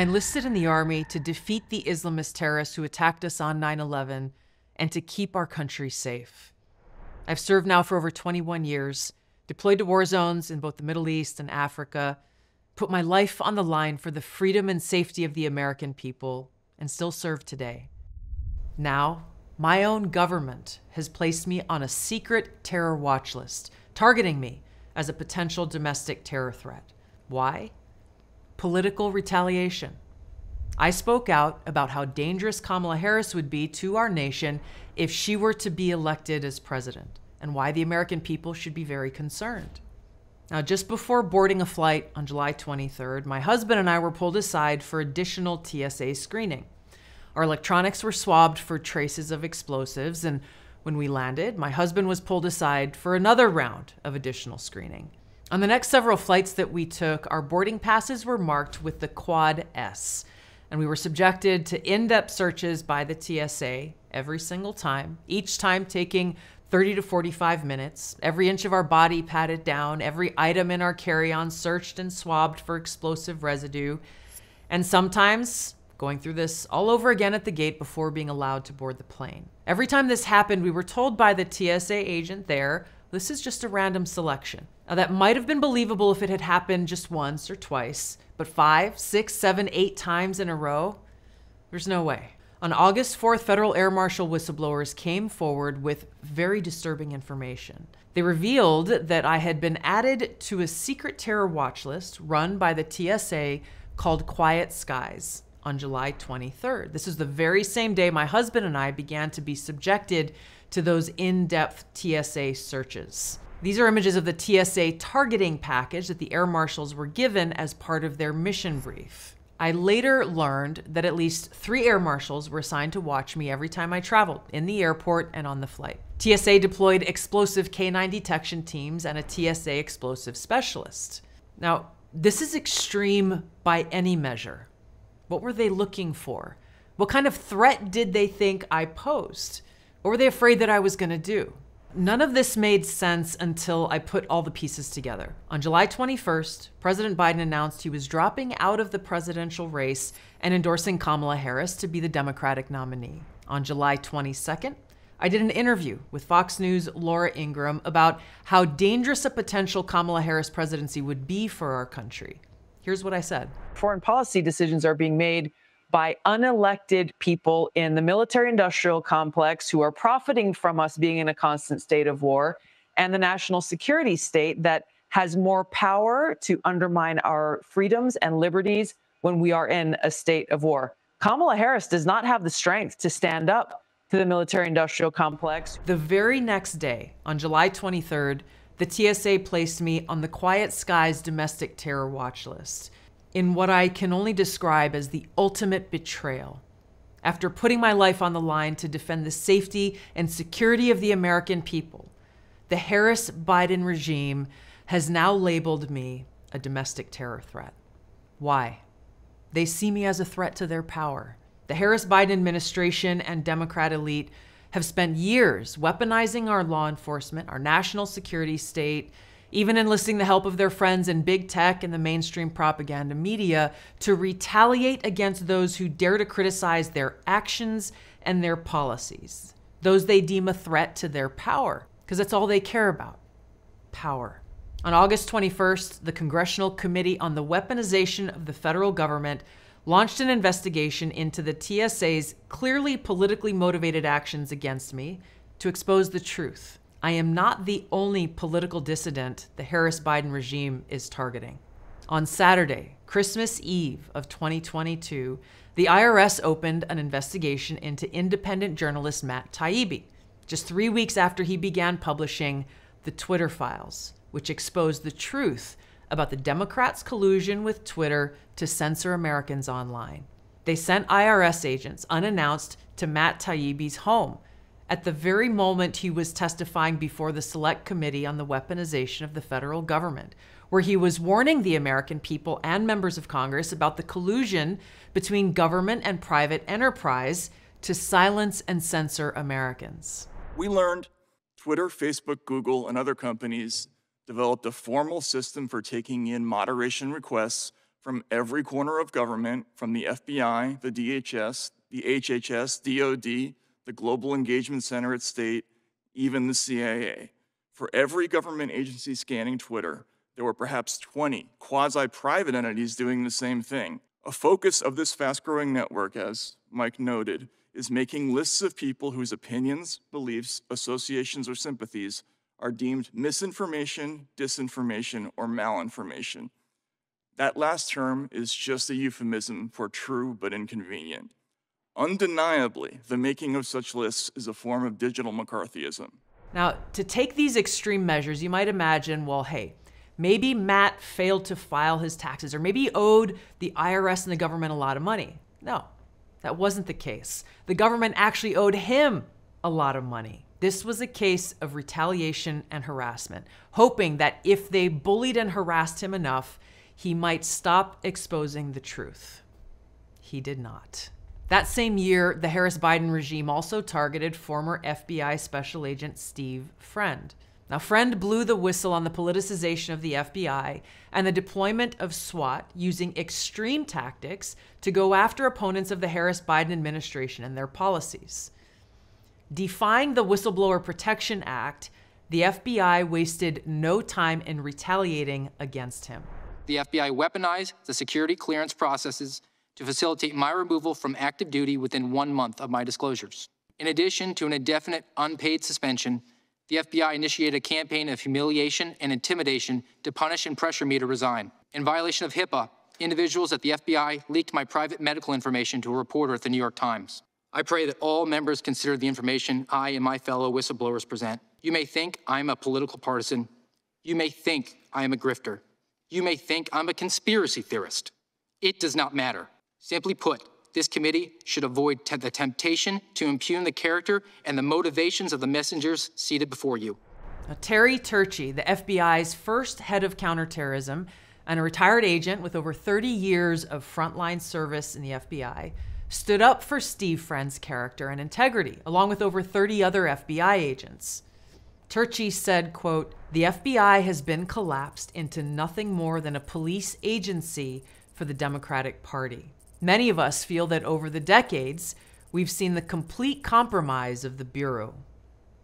I enlisted in the Army to defeat the Islamist terrorists who attacked us on 9 11 and to keep our country safe. I've served now for over 21 years, deployed to war zones in both the Middle East and Africa, put my life on the line for the freedom and safety of the American people, and still serve today. Now, my own government has placed me on a secret terror watch list, targeting me as a potential domestic terror threat. Why? Political retaliation. I spoke out about how dangerous Kamala Harris would be to our nation if she were to be elected as president, and why the American people should be very concerned. Now, just before boarding a flight on July 23rd, my husband and I were pulled aside for additional TSA screening. Our electronics were swabbed for traces of explosives, and when we landed, my husband was pulled aside for another round of additional screening. On the next several flights that we took, our boarding passes were marked with the Quad S, and we were subjected to in depth searches by the TSA every single time, each time taking 30 to 45 minutes, every inch of our body patted down, every item in our carry on searched and swabbed for explosive residue, and sometimes going through this all over again at the gate before being allowed to board the plane. Every time this happened, we were told by the TSA agent there this is just a random selection. Now, that might have been believable if it had happened just once or twice, but five, six, seven, eight times in a row? There's no way. On August 4th, federal air marshal whistleblowers came forward with very disturbing information. They revealed that I had been added to a secret terror watch list run by the TSA called Quiet Skies on July 23rd. This is the very same day my husband and I began to be subjected to those in depth TSA searches. These are images of the TSA targeting package that the air marshals were given as part of their mission brief. I later learned that at least three air marshals were assigned to watch me every time I traveled in the airport and on the flight. TSA deployed explosive K9 detection teams and a TSA explosive specialist. Now, this is extreme by any measure. What were they looking for? What kind of threat did they think I posed? What were they afraid that I was going to do? None of this made sense until I put all the pieces together. On July 21st, President Biden announced he was dropping out of the presidential race and endorsing Kamala Harris to be the Democratic nominee. On July 22nd, I did an interview with Fox News' Laura Ingraham about how dangerous a potential Kamala Harris presidency would be for our country. Here's what I said Foreign policy decisions are being made by unelected people in the military industrial complex who are profiting from us being in a constant state of war, and the national security state that has more power to undermine our freedoms and liberties when we are in a state of war. Kamala Harris does not have the strength to stand up to the military industrial complex. The very next day, on July 23rd, the TSA placed me on the Quiet Skies domestic terror watch list in what I can only describe as the ultimate betrayal. After putting my life on the line to defend the safety and security of the American people, the Harris Biden regime has now labeled me a domestic terror threat. Why? They see me as a threat to their power. The Harris Biden administration and Democrat elite have spent years weaponizing our law enforcement, our national security state, even enlisting the help of their friends in big tech and the mainstream propaganda media to retaliate against those who dare to criticize their actions and their policies, those they deem a threat to their power, because that's all they care about power. On August 21st, the Congressional Committee on the Weaponization of the Federal Government launched an investigation into the TSA's clearly politically motivated actions against me to expose the truth. I am not the only political dissident the Harris Biden regime is targeting. On Saturday, Christmas Eve of 2022, the IRS opened an investigation into independent journalist Matt Taibbi, just three weeks after he began publishing the Twitter files, which exposed the truth about the Democrats' collusion with Twitter to censor Americans online. They sent IRS agents unannounced to Matt Taibbi's home at the very moment he was testifying before the Select Committee on the Weaponization of the Federal Government, where he was warning the American people and members of Congress about the collusion between government and private enterprise to silence and censor Americans. We learned Twitter, Facebook, Google, and other companies developed a formal system for taking in moderation requests from every corner of government, from the FBI, the DHS, the HHS, DOD, the Global Engagement Center at State, even the CIA. For every government agency scanning Twitter, there were perhaps 20 quasi private entities doing the same thing. A focus of this fast growing network, as Mike noted, is making lists of people whose opinions, beliefs, associations, or sympathies are deemed misinformation, disinformation, or malinformation. That last term is just a euphemism for true but inconvenient. Undeniably, the making of such lists is a form of digital McCarthyism. Now, to take these extreme measures, you might imagine well, hey, maybe Matt failed to file his taxes, or maybe he owed the IRS and the government a lot of money. No, that wasn't the case. The government actually owed him a lot of money. This was a case of retaliation and harassment, hoping that if they bullied and harassed him enough, he might stop exposing the truth. He did not. That same year, the Harris Biden regime also targeted former FBI Special Agent Steve Friend. Now, Friend blew the whistle on the politicization of the FBI and the deployment of SWAT using extreme tactics to go after opponents of the Harris Biden administration and their policies. Defying the Whistleblower Protection Act, the FBI wasted no time in retaliating against him the FBI weaponized the security clearance processes to facilitate my removal from active duty within one month of my disclosures. In addition to an indefinite unpaid suspension, the FBI initiated a campaign of humiliation and intimidation to punish and pressure me to resign. In violation of HIPAA, individuals at the FBI leaked my private medical information to a reporter at the New York Times. I pray that all members consider the information I and my fellow whistleblowers present. You may think I'm a political partisan. You may think I am a grifter. You may think I'm a conspiracy theorist. It does not matter. Simply put, this committee should avoid the temptation to impugn the character and the motivations of the messengers seated before you. Now, Terry Turchie, the FBI's first head of counterterrorism and a retired agent with over 30 years of frontline service in the FBI, stood up for Steve Friend's character and integrity, along with over 30 other FBI agents. Turchie said, quote, The FBI has been collapsed into nothing more than a police agency for the Democratic Party. Many of us feel that over the decades, we've seen the complete compromise of the Bureau.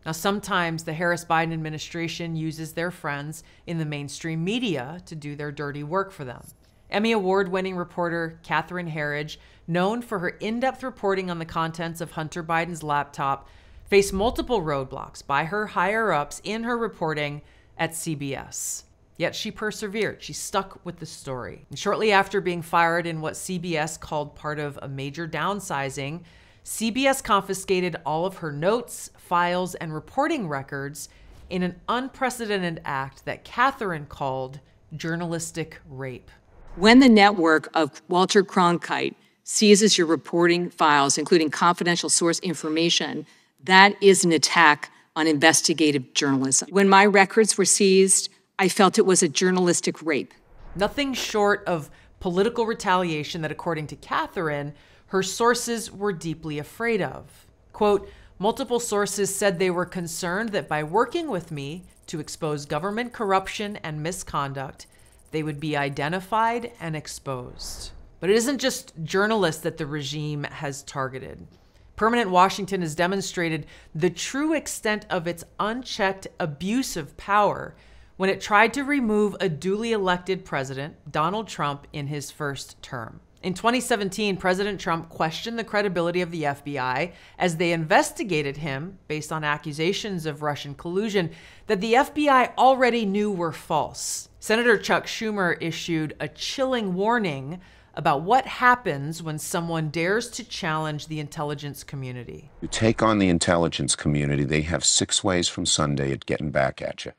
Now, sometimes the Harris Biden administration uses their friends in the mainstream media to do their dirty work for them. Emmy Award winning reporter Catherine Herridge, known for her in depth reporting on the contents of Hunter Biden's laptop, faced multiple roadblocks by her higher ups in her reporting at CBS. Yet she persevered. She stuck with the story. And shortly after being fired in what CBS called part of a major downsizing, CBS confiscated all of her notes, files, and reporting records in an unprecedented act that Catherine called journalistic rape. When the network of Walter Cronkite seizes your reporting files, including confidential source information, that is an attack on investigative journalism. When my records were seized, I felt it was a journalistic rape. Nothing short of political retaliation that, according to Catherine, her sources were deeply afraid of. Quote, multiple sources said they were concerned that by working with me to expose government corruption and misconduct, they would be identified and exposed. But it isn't just journalists that the regime has targeted. Permanent Washington has demonstrated the true extent of its unchecked abuse of power when it tried to remove a duly elected president, Donald Trump, in his first term. In 2017, President Trump questioned the credibility of the FBI as they investigated him based on accusations of Russian collusion that the FBI already knew were false. Senator Chuck Schumer issued a chilling warning about what happens when someone dares to challenge the intelligence community. You take on the intelligence community, they have six ways from Sunday at getting back at you.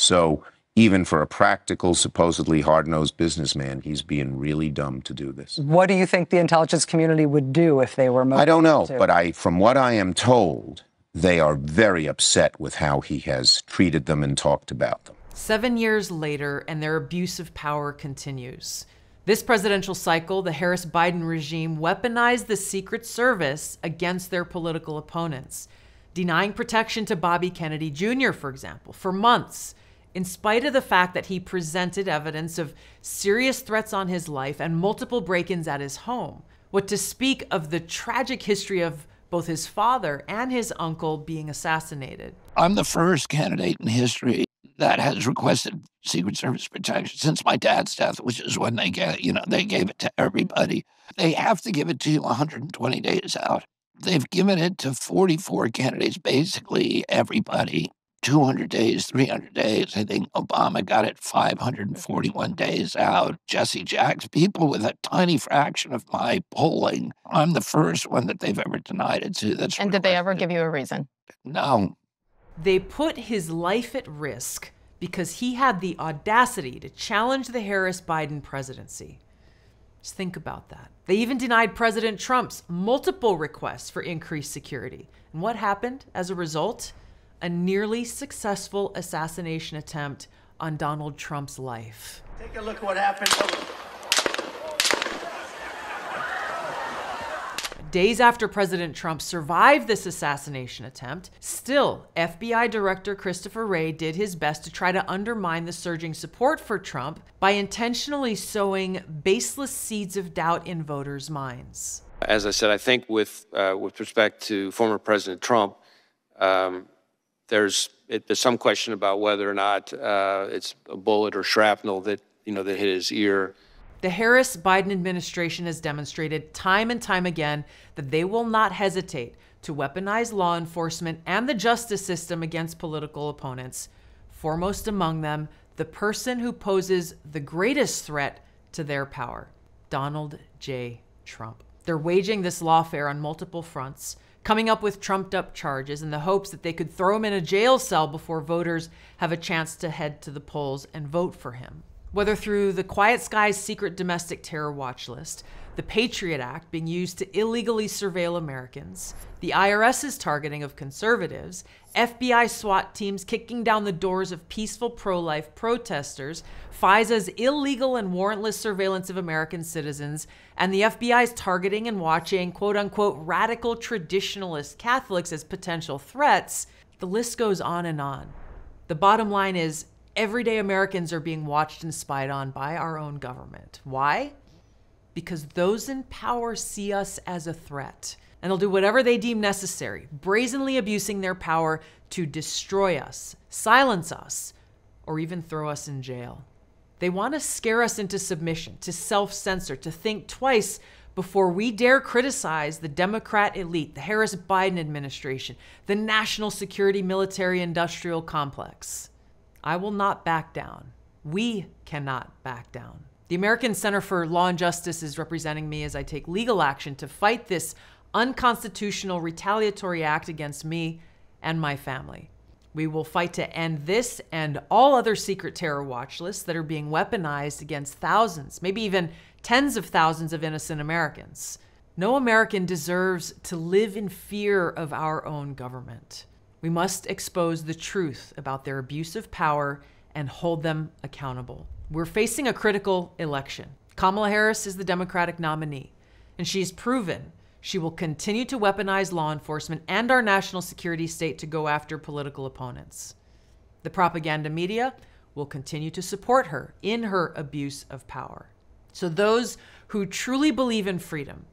So even for a practical, supposedly hard nosed businessman, he's being really dumb to do this. What do you think the intelligence community would do if they were motivated? I don't know, to? but I, from what I am told, they are very upset with how he has treated them and talked about them. Seven years later, and their abuse of power continues. This presidential cycle, the Harris Biden regime weaponized the Secret Service against their political opponents, denying protection to Bobby Kennedy Jr., for example, for months, in spite of the fact that he presented evidence of serious threats on his life and multiple break ins at his home. What to speak of the tragic history of both his father and his uncle being assassinated. I'm the first candidate in history that has requested Secret Service protection since my dad's death, which is when they get, you know, they gave it to everybody. They have to give it to you 120 days out. They've given it to 44 candidates, basically everybody. 200 days, 300 days. I think Obama got it 541 days out. Jesse Jackson, people with a tiny fraction of my polling. I'm the first one that they've ever denied it to. That's and did they ever give you a reason? No. They put his life at risk because he had the audacity to challenge the Harris Biden presidency. Just think about that. They even denied President Trump's multiple requests for increased security. And what happened as a result? A nearly successful assassination attempt on Donald Trump's life. Take a look at what happened. Days after President Trump survived this assassination attempt, still, FBI Director Christopher Wray did his best to try to undermine the surging support for Trump by intentionally sowing baseless seeds of doubt in voters' minds. As I said, I think with, uh, with respect to former President Trump, um, there's it, there's some question about whether or not uh, it's a bullet or shrapnel that you know that hit his ear. The Harris Biden administration has demonstrated time and time again that they will not hesitate to weaponize law enforcement and the justice system against political opponents, foremost among them, the person who poses the greatest threat to their power, Donald J. Trump. They're waging this lawfare on multiple fronts coming up with trumped up charges in the hopes that they could throw him in a jail cell before voters have a chance to head to the polls and vote for him. Whether through the Quiet Skies secret domestic terror watch list, the Patriot Act being used to illegally surveil Americans, the IRS's targeting of conservatives, FBI SWAT teams kicking down the doors of peaceful pro life protesters, FISA's illegal and warrantless surveillance of American citizens, and the FBI's targeting and watching quote unquote radical traditionalist Catholics as potential threats, the list goes on and on. The bottom line is everyday Americans are being watched and spied on by our own government. Why? Because those in power see us as a threat and they'll do whatever they deem necessary, brazenly abusing their power to destroy us, silence us, or even throw us in jail. They want to scare us into submission, to self censor, to think twice before we dare criticize the Democrat elite, the Harris Biden administration, the national security military industrial complex. I will not back down. We cannot back down. The American Center for Law and Justice is representing me as I take legal action to fight this unconstitutional retaliatory act against me and my family. We will fight to end this and all other secret terror watch lists that are being weaponized against thousands, maybe even tens of thousands of innocent Americans. No American deserves to live in fear of our own government. We must expose the truth about their abuse of power and hold them accountable. We're facing a critical election. Kamala Harris is the Democratic nominee, and she's proven she will continue to weaponize law enforcement and our national security state to go after political opponents. The propaganda media will continue to support her in her abuse of power. So, those who truly believe in freedom,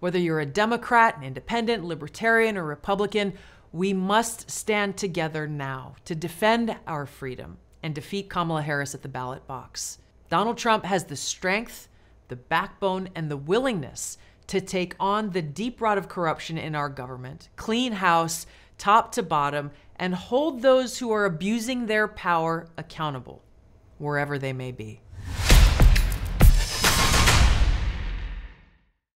whether you're a Democrat, an independent, libertarian, or Republican, we must stand together now to defend our freedom and defeat Kamala Harris at the ballot box. Donald Trump has the strength, the backbone, and the willingness to take on the deep rot of corruption in our government, clean house, top to bottom, and hold those who are abusing their power accountable, wherever they may be.